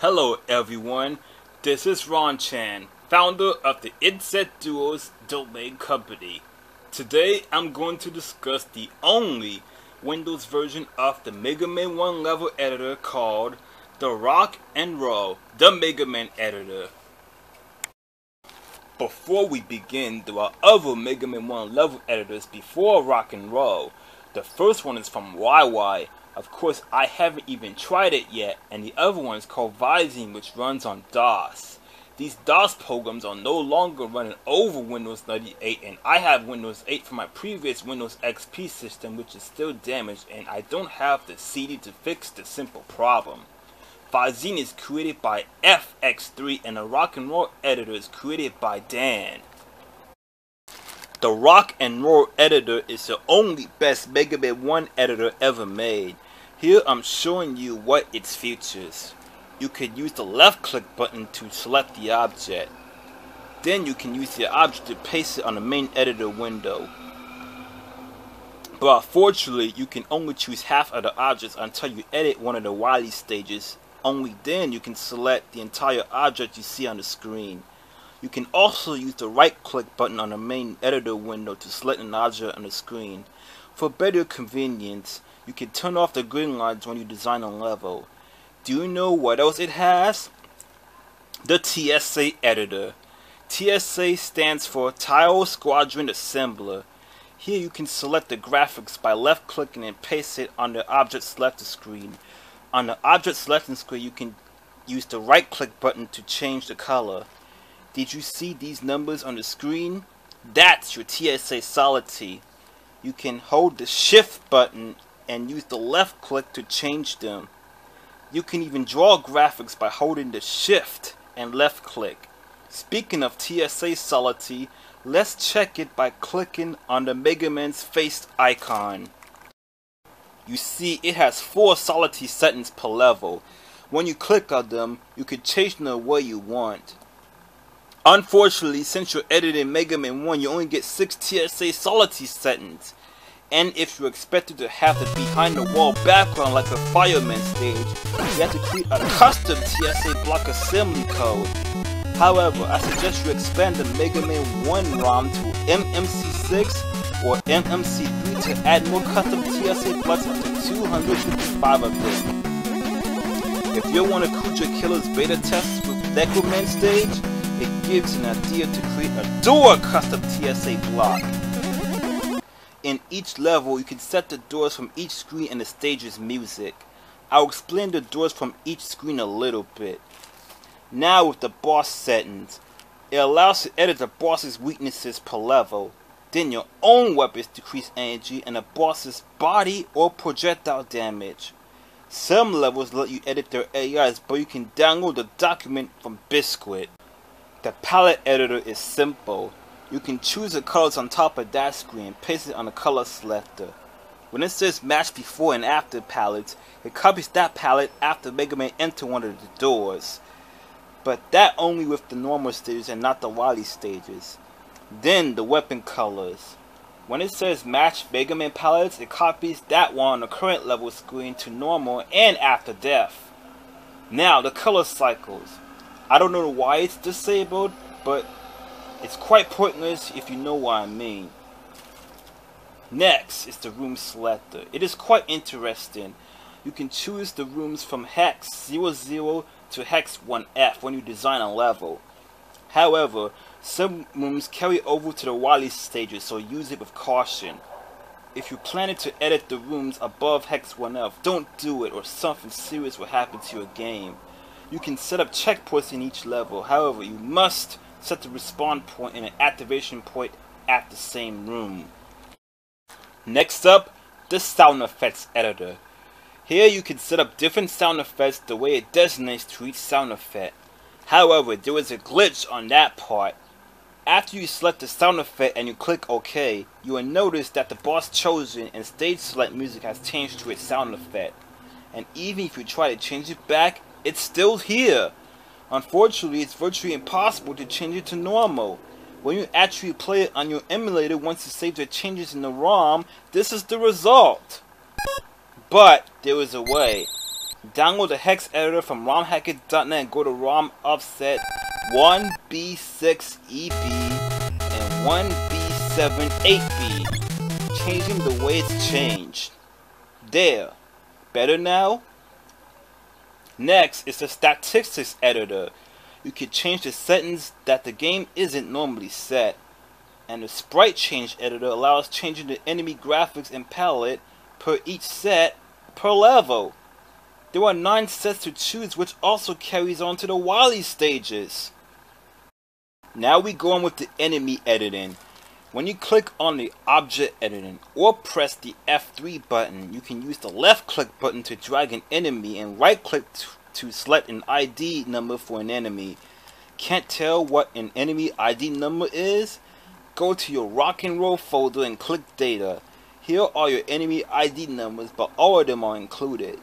Hello everyone, this is Ron Chan, founder of the Idset Duos domain company. Today I'm going to discuss the only Windows version of the Mega Man 1 level editor called the Rock and Roll, the Mega Man editor. Before we begin, there are other Mega Man 1 level editors before Rock and Roll. The first one is from YY. Of course, I haven't even tried it yet, and the other one is called Visine, which runs on DOS. These DOS programs are no longer running over Windows 98, and I have Windows 8 from my previous Windows XP system, which is still damaged, and I don't have the CD to fix the simple problem. Visine is created by FX3 and the rock and roll editor is created by Dan. The rock and roll editor is the only best Mega Man 1 editor ever made. Here I'm showing you what its features. You can use the left click button to select the object. Then you can use the object to paste it on the main editor window. But unfortunately, you can only choose half of the objects until you edit one of the Wily stages only then you can select the entire object you see on the screen. You can also use the right click button on the main editor window to select an object on the screen. For better convenience, you can turn off the green lines when you design a level. Do you know what else it has? The TSA editor. TSA stands for Tile Squadron Assembler. Here you can select the graphics by left clicking and paste it on the object selector screen. On the object selection screen, you can use the right click button to change the color. Did you see these numbers on the screen? That's your TSA solidity. You can hold the shift button and use the left click to change them. You can even draw graphics by holding the shift and left click. Speaking of TSA solidity, let's check it by clicking on the Mega Man's face icon. You see, it has four solidity settings per level. When you click on them, you can change them the way you want. Unfortunately, since you're editing Mega Man 1, you only get 6 TSA solidity settings. And if you're expected to have the behind the wall background like the fireman stage, you have to create a custom TSA block assembly code. However, I suggest you expand the Mega Man 1 ROM to MMC6 or MMC3 to add more custom TSA blocks up to 255 of them. If you're one of Kuja Killer's beta tests with Necroman stage, it gives an idea to create a door custom TSA block. In each level, you can set the doors from each screen and the stage's music. I'll explain the doors from each screen a little bit. Now with the boss settings, it allows to edit the boss's weaknesses per level. Then your own weapons decrease energy and the boss's body or projectile damage. Some levels let you edit their AIs, but you can download the document from Bisqwit. The palette editor is simple. You can choose the colors on top of that screen paste it on the color selector. When it says match before and after palettes, it copies that palette after Mega Man enter one of the doors. But that only with the normal stages and not the Wily stages. Then the weapon colors. When it says match Mega Man palettes, it copies that one on the current level screen to normal and after death. Now the color cycles. I don't know why it's disabled, but it's quite pointless if you know what I mean. Next is the room selector. It is quite interesting. You can choose the rooms from hex 00 to hex 1F when you design a level. However, some rooms carry over to the Wily stages, so use it with caution. If you're planning to edit the rooms above Hex 1F, don't do it or something serious will happen to your game. You can set up checkpoints in each level, however, you must set the respawn point and an activation point at the same room. Next up, the sound effects editor. Here you can set up different sound effects the way it designates to each sound effect. However, there is a glitch on that part after you select the sound effect and you click OK, you will notice that the boss chosen and stage select music has changed to its sound effect. And even if you try to change it back, it's still here. Unfortunately, it's virtually impossible to change it to normal. When you actually play it on your emulator once you save the changes in the ROM, this is the result. But there is a way. Download the hex editor from romhacking.net and go to ROM offset 1B6EB and 1B78B, changing the way it's changed. There. Better now? Next is the statistics editor. You can change the settings that the game isn't normally set. And the sprite change editor allows changing the enemy graphics and palette per each set per level. There are 9 sets to choose which also carries on to the Wily stages. Now we go on with the enemy editing. When you click on the object editing or press the F3 button, you can use the left click button to drag an enemy and right click to select an ID number for an enemy. Can't tell what an enemy ID number is? Go to your rock and roll folder and click data. Here are your enemy ID numbers, but all of them are included.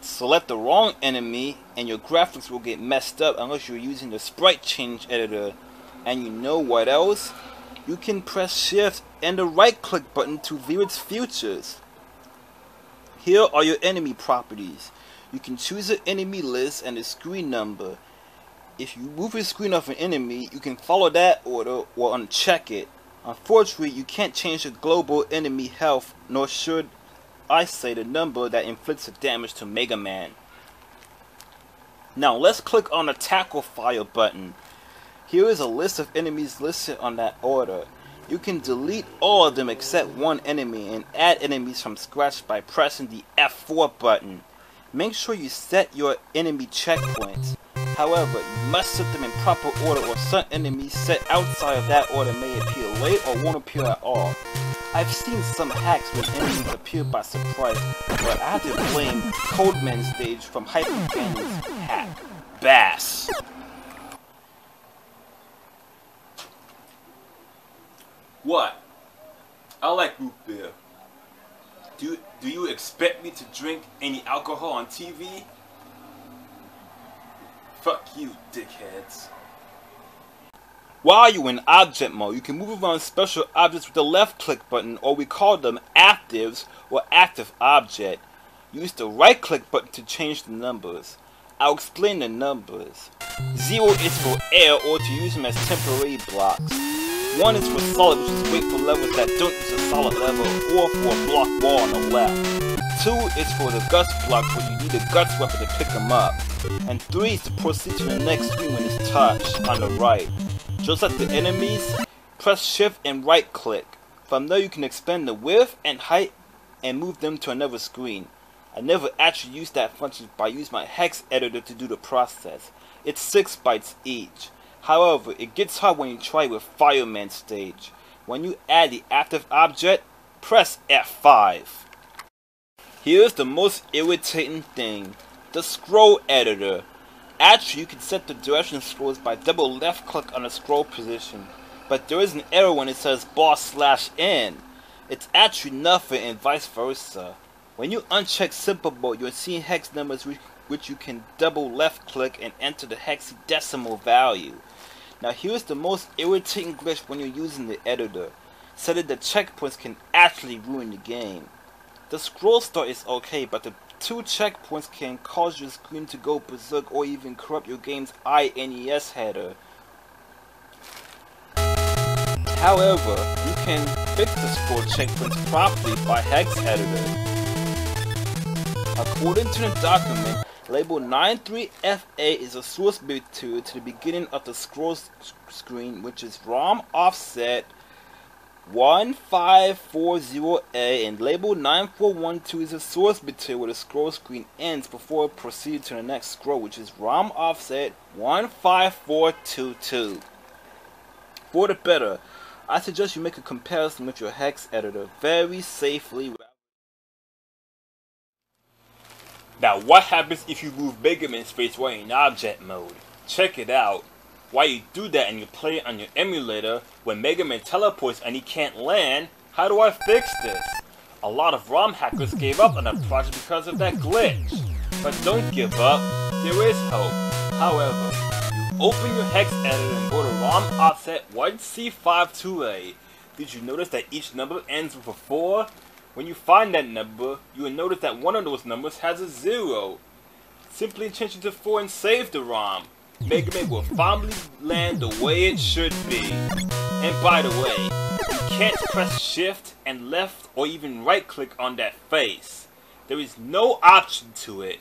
Select the wrong enemy and your graphics will get messed up unless you're using the sprite change editor. And you know what else? You can press shift and the right click button to view its futures. Here are your enemy properties. You can choose an enemy list and a screen number. If you move your screen off an enemy, you can follow that order or uncheck it. Unfortunately, you can't change the global enemy health, nor should I say the number that inflicts the damage to Mega Man. Now let's click on the tackle fire button. Here is a list of enemies listed on that order. You can delete all of them except one enemy and add enemies from scratch by pressing the F4 button. Make sure you set your enemy checkpoints. However, you must set them in proper order or some enemies set outside of that order may appear late or won't appear at all. I've seen some hacks where enemies appear by surprise, but I have to blame Codeman stage from Hyper Canyon's hack. Bass. What? I like root beer. Do, do you expect me to drink any alcohol on TV? Fuck you, dickheads. While you're in object mode, you can move around special objects with the left click button or we call them actives or active object. Use the right click button to change the numbers. I'll explain the numbers. 0 is for air or to use them as temporary blocks. 1 is for solid which is great for levels that don't use a solid level or for a block wall on the left. 2 is for the guts block where you need a guts weapon to pick them up. And 3 is to proceed to the next screen when it's touched on the right. Just like the enemies, press shift and right click. From there you can expand the width and height and move them to another screen. I never actually used that function but I used my hex editor to do the process. It's 6 bytes each. However, it gets hard when you try with Fireman stage. When you add the active object, press F5. Here's the most irritating thing. The scroll editor. Actually, you can set the direction scrolls by double left click on the scroll position, but there is an error when it says boss slash n. It's actually nothing and vice versa. When you uncheck simple mode, you're seeing hex numbers which, which you can double left click and enter the hexadecimal value. Now here's the most irritating glitch when you're using the editor. so that the checkpoints can actually ruin the game. The scroll start is okay, but the two checkpoints can cause your screen to go berserk or even corrupt your game's INES header. However, you can fix the scroll checkpoints properly by Hex Editor. According to the document, label 93FA is a source material to the beginning of the scroll screen which is ROM offset 1540A and label 9412 is a source material where the scroll screen ends before it proceeds to the next scroll which is ROM offset 15422. For the better, I suggest you make a comparison with your hex editor very safely. Now what happens if you move Man's face while in object mode? Check it out. Why you do that and you play it on your emulator when Mega Man teleports and he can't land, how do I fix this? A lot of ROM hackers gave up on the project because of that glitch. But don't give up, there is hope. However, you open your hex editor and go to ROM offset 1C52A. Did you notice that each number ends with a 4? When you find that number, you will notice that one of those numbers has a zero. Simply change it to 4 and save the ROM. Mega Man will finally land the way it should be. And by the way, you can't press shift and left or even right click on that face. There is no option to it.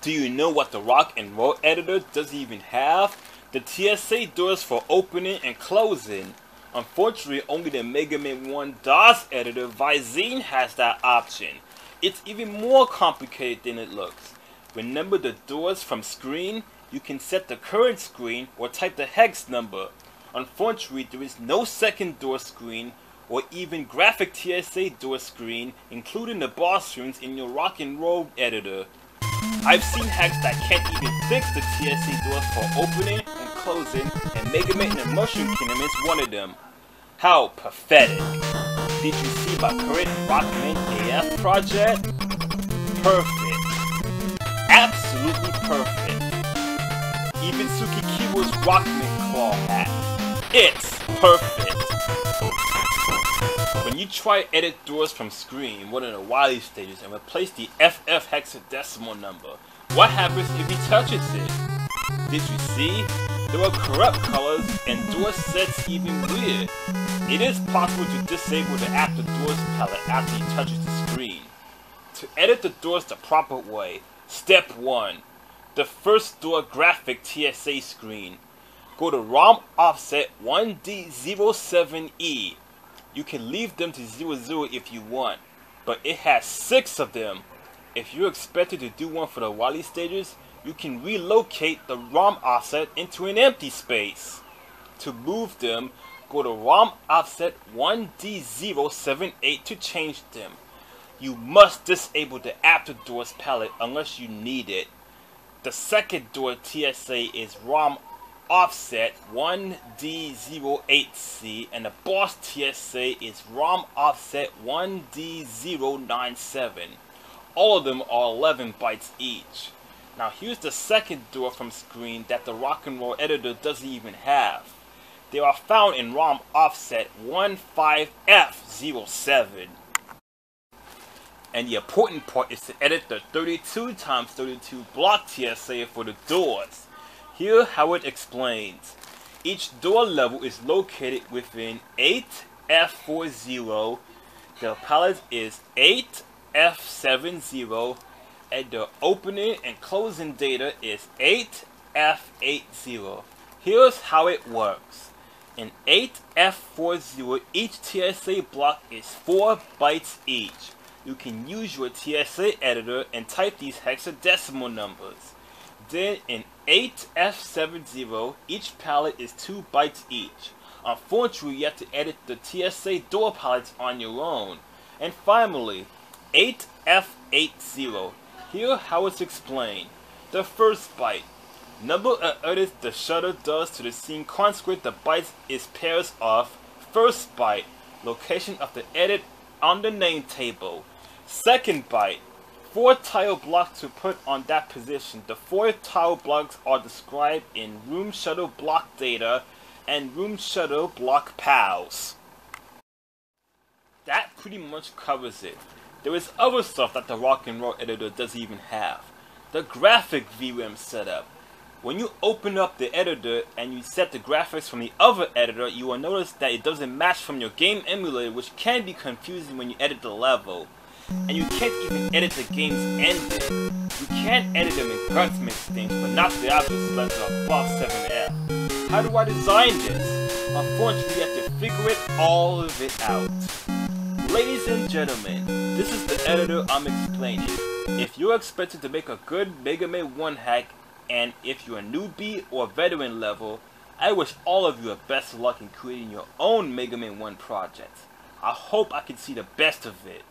Do you know what the rock and roll editor doesn't even have? The TSA doors for opening and closing. Unfortunately, only the Mega Man 1 DOS editor Visine has that option. It's even more complicated than it looks. Remember the doors from screen? You can set the current screen or type the hex number. Unfortunately, there is no second door screen or even graphic TSA door screen, including the boss rooms in your rock and roll editor. I've seen hacks that can't even fix the TSA doors for opening closing, and Mega Man the Mushroom Kingdom is one of them. How pathetic. Did you see my current Rockman AF project? Perfect. Absolutely perfect. Even Suki Rockman claw hat. It's perfect. When you try edit doors from screen, one of the Wily stages, and replace the FF hexadecimal number, what happens if he touches it? Did you see? There are corrupt colors and door sets even weird. It is possible to disable the After Doors palette after he touches the screen. To edit the doors the proper way, step 1. The first door graphic TSA screen. Go to ROM offset 1D07E. You can leave them to 00 if you want, but it has 6 of them. If you're expected to do one for the Wily stages, you can relocate the ROM offset into an empty space. To move them, go to ROM offset 1D078 to change them. You must disable the after doors palette unless you need it. The second door TSA is ROM offset 1D08C and the boss TSA is ROM offset 1D097. All of them are 11 bytes each. Now here's the second door from screen that the rock and roll editor doesn't even have. They are found in ROM offset 15F07. And the important part is to edit the 32 x 32 block TSA for the doors. Here how it explains. Each door level is located within 8F40. The palette is 8F70 and the opening and closing data is 8F80. Here's how it works. In 8F40, each TSA block is 4 bytes each. You can use your TSA editor and type these hexadecimal numbers. Then in 8F70, each palette is 2 bytes each. Unfortunately, you have to edit the TSA door palettes on your own. And finally, 8F80. Here how it's explained. The first byte. Number of edits the shutter does to the scene consequent the bytes is pairs of first byte, location of the edit on the name table. Second byte, four tile blocks to put on that position. The four tile blocks are described in room shuttle block data and room shuttle block pals. That pretty much covers it. There is other stuff that the rock and roll editor doesn't even have. The graphic VRAM setup. When you open up the editor and you set the graphics from the other editor, you will notice that it doesn't match from your game emulator, which can be confusing when you edit the level. And you can't even edit the game's ending. You can't edit them in gunsmith things, but not the object selector Boss 7F. How do I design this? Unfortunately, you have to figure it all of it out. Ladies and gentlemen, this is the editor I'm explaining. If you're expected to make a good Mega Man 1 hack, and if you're a newbie or veteran level, I wish all of you the best luck in creating your own Mega Man 1 project. I hope I can see the best of it.